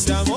Yes, I'm